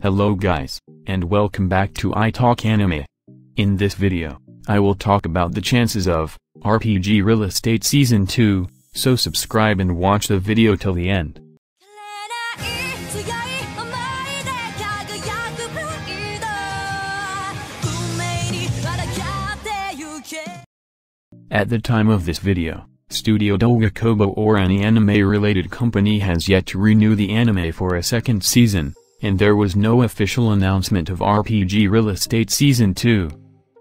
Hello guys, and welcome back to I Talk Anime. In this video, I will talk about the chances of RPG Real Estate Season 2, so subscribe and watch the video till the end. At the time of this video, Studio Doga Kobo or any anime-related company has yet to renew the anime for a second season and there was no official announcement of RPG Real Estate Season 2.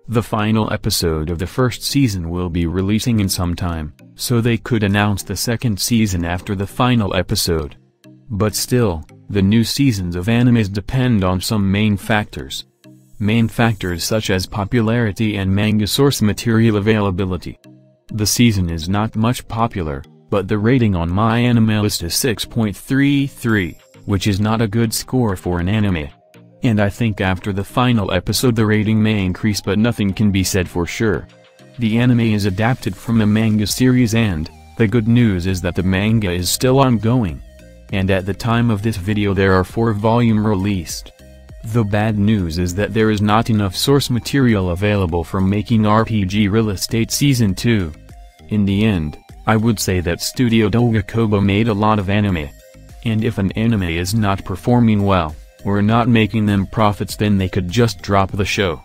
The final episode of the first season will be releasing in some time, so they could announce the second season after the final episode. But still, the new seasons of animes depend on some main factors. Main factors such as popularity and manga source material availability. The season is not much popular, but the rating on MyAnimeList is 6.33, which is not a good score for an anime. And I think after the final episode the rating may increase but nothing can be said for sure. The anime is adapted from a manga series and, the good news is that the manga is still ongoing. And at the time of this video there are 4 volume released. The bad news is that there is not enough source material available for making RPG Real Estate Season 2. In the end, I would say that Studio Doga Kobo made a lot of anime. And if an anime is not performing well, or not making them profits then they could just drop the show.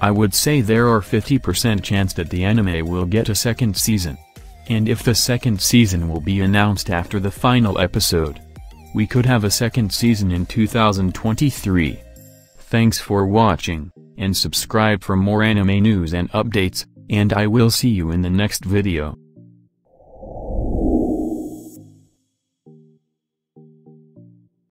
I would say there are 50% chance that the anime will get a second season. And if the second season will be announced after the final episode, we could have a second season in 2023. Thanks for watching, and subscribe for more anime news and updates, and I will see you in the next video.